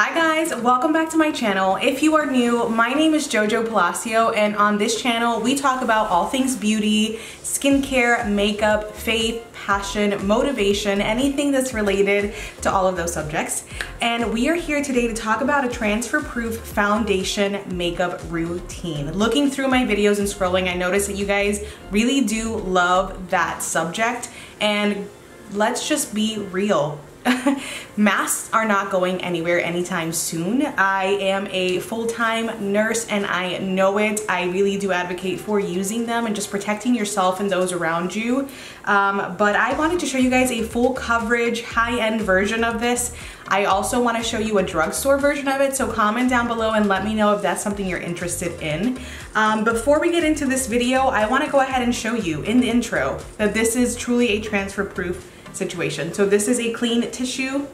Hi guys, welcome back to my channel. If you are new, my name is Jojo Palacio and on this channel we talk about all things beauty, skincare, makeup, faith, passion, motivation, anything that's related to all of those subjects. And we are here today to talk about a transfer proof foundation makeup routine. Looking through my videos and scrolling, I noticed that you guys really do love that subject and let's just be real Masks are not going anywhere anytime soon. I am a full-time nurse and I know it. I really do advocate for using them and just protecting yourself and those around you. Um, but I wanted to show you guys a full coverage, high-end version of this. I also want to show you a drugstore version of it, so comment down below and let me know if that's something you're interested in. Um, before we get into this video, I want to go ahead and show you in the intro that this is truly a transfer proof situation. So this is a clean tissue,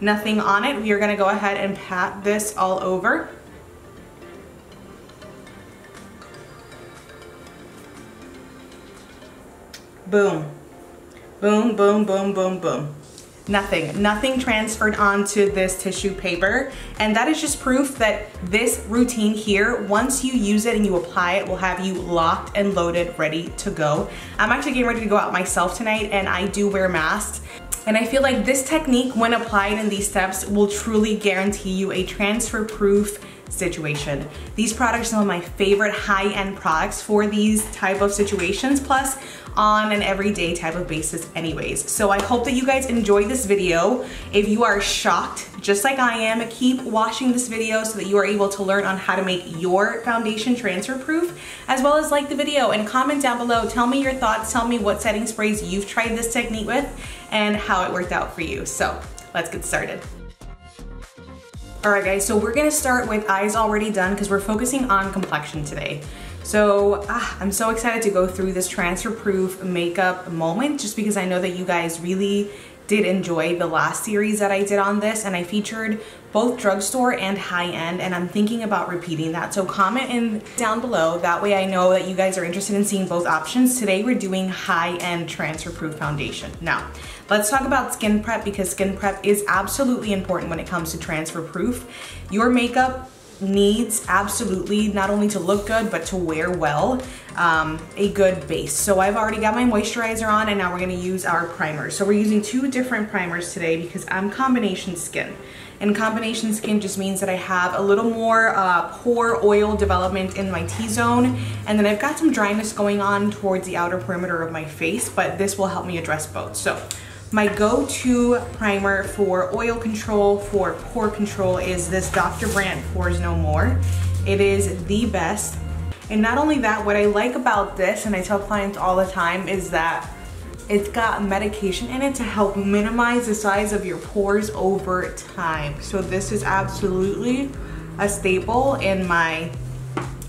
nothing on it. We are gonna go ahead and pat this all over. Boom, boom, boom, boom, boom, boom. Nothing, nothing transferred onto this tissue paper. And that is just proof that this routine here, once you use it and you apply it, will have you locked and loaded, ready to go. I'm actually getting ready to go out myself tonight and I do wear masks. And I feel like this technique, when applied in these steps, will truly guarantee you a transfer proof situation. These products are some of my favorite high-end products for these type of situations. Plus, on an everyday type of basis anyways. So I hope that you guys enjoy this video. If you are shocked, just like I am, keep watching this video so that you are able to learn on how to make your foundation transfer proof, as well as like the video and comment down below. Tell me your thoughts, tell me what setting sprays you've tried this technique with and how it worked out for you. So let's get started. All right guys, so we're gonna start with eyes already done because we're focusing on complexion today. So ah, I'm so excited to go through this transfer proof makeup moment just because I know that you guys really did enjoy the last series that I did on this and I featured both drugstore and high-end and I'm thinking about repeating that. So comment in down below, that way I know that you guys are interested in seeing both options. Today we're doing high-end transfer proof foundation. Now, let's talk about skin prep because skin prep is absolutely important when it comes to transfer proof. Your makeup needs absolutely not only to look good but to wear well um, a good base. So I've already got my moisturizer on and now we're gonna use our primer. So we're using two different primers today because I'm combination skin. And combination skin just means that I have a little more uh, pore oil development in my T-zone and then I've got some dryness going on towards the outer perimeter of my face but this will help me address both. So my go-to primer for oil control, for pore control is this Dr. Brandt Pores No More. It is the best. And not only that, what I like about this, and I tell clients all the time, is that it's got medication in it to help minimize the size of your pores over time. So this is absolutely a staple in my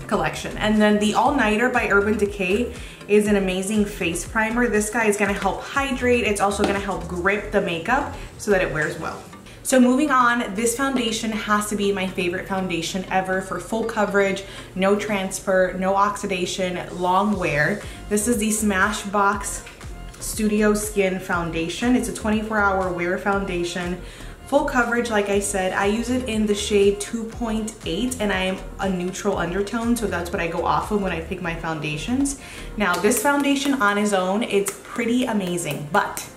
collection. And then the All Nighter by Urban Decay is an amazing face primer. This guy is gonna help hydrate. It's also gonna help grip the makeup so that it wears well. So moving on, this foundation has to be my favorite foundation ever for full coverage, no transfer, no oxidation, long wear. This is the Smashbox Studio Skin Foundation. It's a 24 hour wear foundation. Full coverage, like I said, I use it in the shade 2.8 and I am a neutral undertone, so that's what I go off of when I pick my foundations. Now, this foundation on its own, it's pretty amazing, but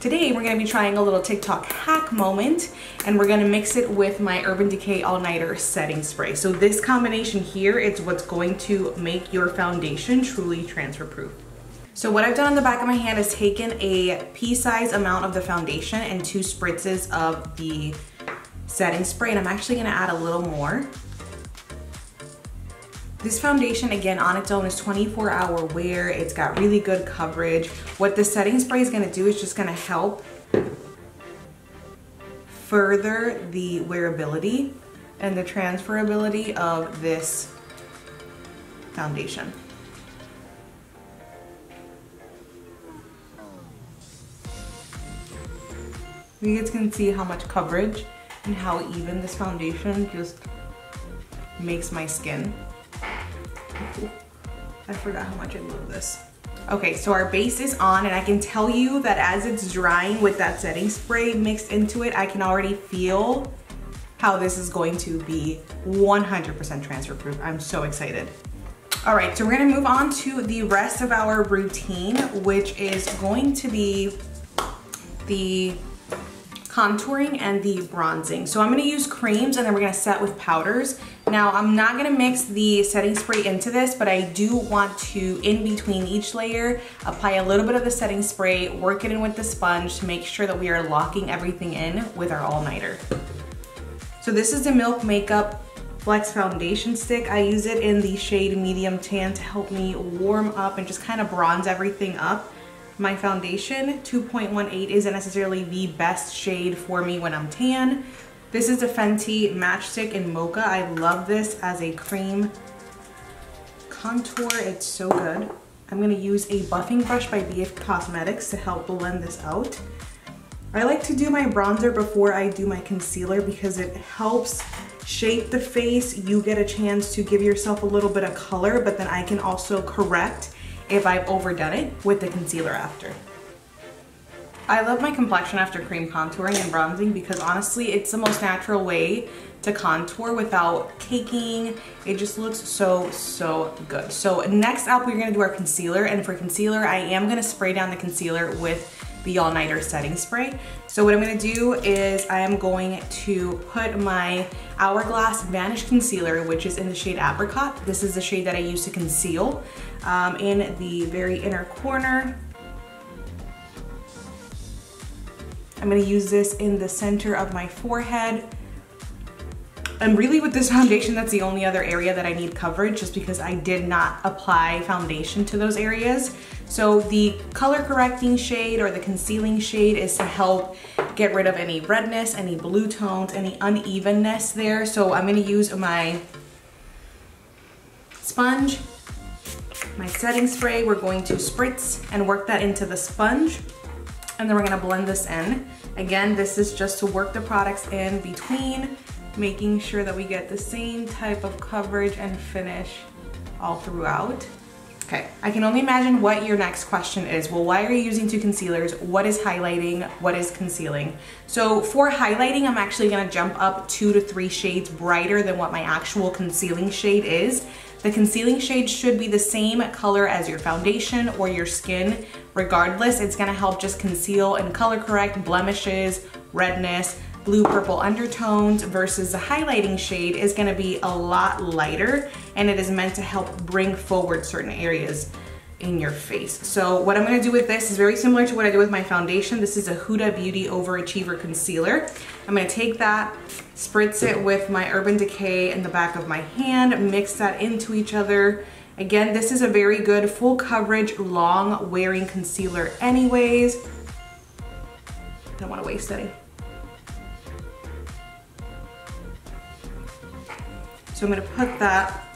Today we're to be trying a little TikTok hack moment and we're to mix it with my Urban Decay All Nighter setting spray. So this combination here, it's what's going to make your foundation truly transfer proof. So what I've done on the back of my hand is taken a pea-size amount of the foundation and two spritzes of the setting spray and I'm actually gonna add a little more. This foundation, again, on its own is 24 hour wear. It's got really good coverage. What the setting spray is gonna do is just gonna help further the wearability and the transferability of this foundation. You guys can see how much coverage and how even this foundation just makes my skin. I forgot how much I love this. Okay, so our base is on and I can tell you that as it's drying with that setting spray mixed into it, I can already feel how this is going to be 100% transfer proof. I'm so excited. All right, so we're gonna move on to the rest of our routine, which is going to be the contouring and the bronzing. So I'm gonna use creams and then we're gonna set with powders. Now I'm not gonna mix the setting spray into this, but I do want to, in between each layer, apply a little bit of the setting spray, work it in with the sponge to make sure that we are locking everything in with our all-nighter. So this is the Milk Makeup Flex Foundation Stick. I use it in the shade Medium Tan to help me warm up and just kind of bronze everything up. My foundation, 2.18, isn't necessarily the best shade for me when I'm tan. This is the Fenty Match Stix in Mocha. I love this as a cream contour. It's so good. I'm gonna use a buffing brush by BF Cosmetics to help blend this out. I like to do my bronzer before I do my concealer because it helps shape the face. You get a chance to give yourself a little bit of color, but then I can also correct if I've overdone it with the concealer after. I love my complexion after cream contouring and bronzing because honestly, it's the most natural way to contour without caking. It just looks so, so good. So next up, we're gonna do our concealer. And for concealer, I am gonna spray down the concealer with the All Nighter setting spray. So what I'm gonna do is I am going to put my Hourglass Vanish Concealer, which is in the shade Apricot. This is the shade that I use to conceal um, in the very inner corner. I'm gonna use this in the center of my forehead. And really with this foundation, that's the only other area that I need coverage just because I did not apply foundation to those areas. So the color correcting shade or the concealing shade is to help get rid of any redness, any blue tones, any unevenness there. So I'm gonna use my sponge, my setting spray. We're going to spritz and work that into the sponge. And then we're gonna blend this in. Again, this is just to work the products in between, making sure that we get the same type of coverage and finish all throughout. Okay, I can only imagine what your next question is. Well, why are you using two concealers? What is highlighting? What is concealing? So for highlighting, I'm actually gonna jump up two to three shades brighter than what my actual concealing shade is. The concealing shade should be the same color as your foundation or your skin. Regardless, it's gonna help just conceal and color correct blemishes, redness, blue purple undertones versus the highlighting shade is gonna be a lot lighter and it is meant to help bring forward certain areas in your face. So what I'm gonna do with this is very similar to what I did with my foundation. This is a Huda Beauty Overachiever Concealer. I'm gonna take that, spritz it with my Urban Decay in the back of my hand, mix that into each other. Again, this is a very good full coverage, long wearing concealer anyways. I don't wanna waste any. So I'm gonna put that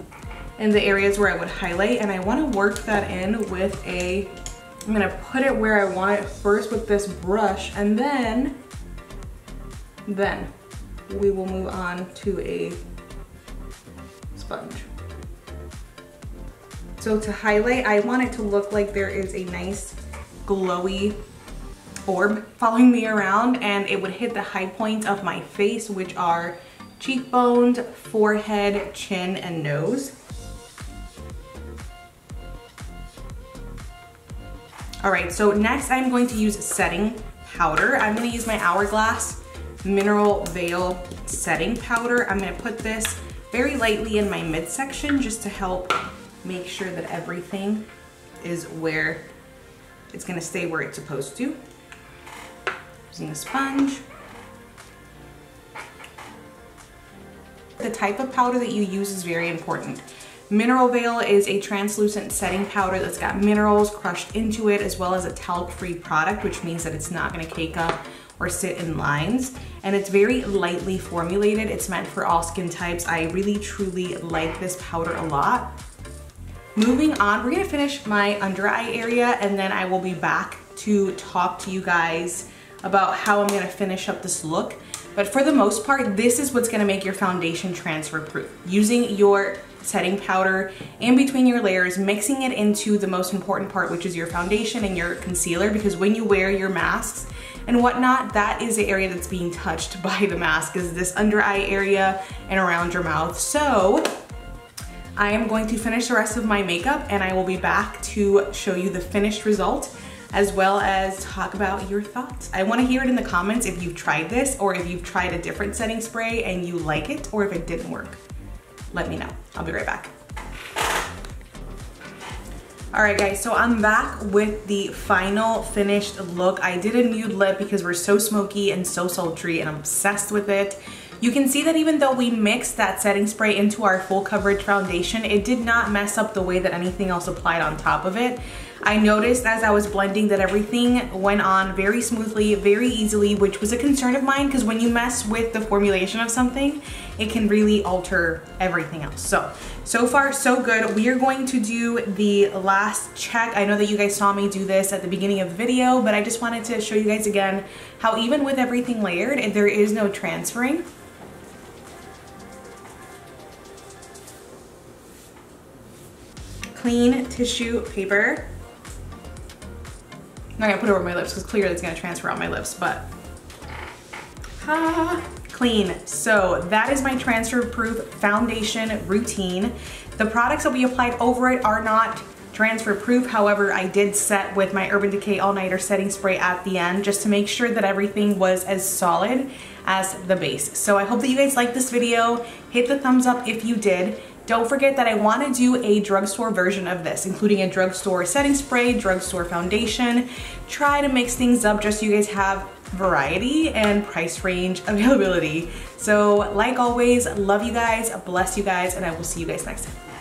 in the areas where I would highlight and I wanna work that in with a, I'm gonna put it where I want it first with this brush and then, then we will move on to a sponge. So to highlight, I want it to look like there is a nice glowy orb following me around and it would hit the high points of my face, which are cheekbones, forehead, chin, and nose. All right, so next I'm going to use setting powder. I'm gonna use my Hourglass Mineral Veil Setting Powder. I'm gonna put this very lightly in my midsection just to help make sure that everything is where it's gonna stay where it's supposed to. Using a sponge. The type of powder that you use is very important. Mineral Veil is a translucent setting powder that's got minerals crushed into it as well as a talc-free product, which means that it's not gonna cake up or sit in lines. And it's very lightly formulated. It's meant for all skin types. I really truly like this powder a lot. Moving on, we're gonna finish my under eye area and then I will be back to talk to you guys about how I'm gonna finish up this look. But for the most part, this is what's gonna make your foundation transfer proof. Using your setting powder in between your layers, mixing it into the most important part, which is your foundation and your concealer, because when you wear your masks, and whatnot, that is the area that's being touched by the mask is this under eye area and around your mouth. So I am going to finish the rest of my makeup and I will be back to show you the finished result as well as talk about your thoughts. I wanna hear it in the comments if you've tried this or if you've tried a different setting spray and you like it or if it didn't work. Let me know. I'll be right back. All right guys, so I'm back with the final finished look. I did a nude lip because we're so smoky and so sultry and I'm obsessed with it. You can see that even though we mixed that setting spray into our full coverage foundation, it did not mess up the way that anything else applied on top of it. I noticed as I was blending that everything went on very smoothly, very easily, which was a concern of mine because when you mess with the formulation of something, it can really alter everything else. So, so far so good. We are going to do the last check. I know that you guys saw me do this at the beginning of the video, but I just wanted to show you guys again how even with everything layered, there is no transferring. Clean tissue paper I'm not gonna put it over my lips because clearly it's gonna transfer on my lips, but clean. So that is my transfer proof foundation routine. The products that we applied over it are not transfer proof. However, I did set with my Urban Decay All Nighter setting spray at the end just to make sure that everything was as solid as the base. So I hope that you guys liked this video. Hit the thumbs up if you did. Don't forget that I want to do a drugstore version of this, including a drugstore setting spray, drugstore foundation. Try to mix things up just so you guys have variety and price range availability. So like always, love you guys, bless you guys, and I will see you guys next time.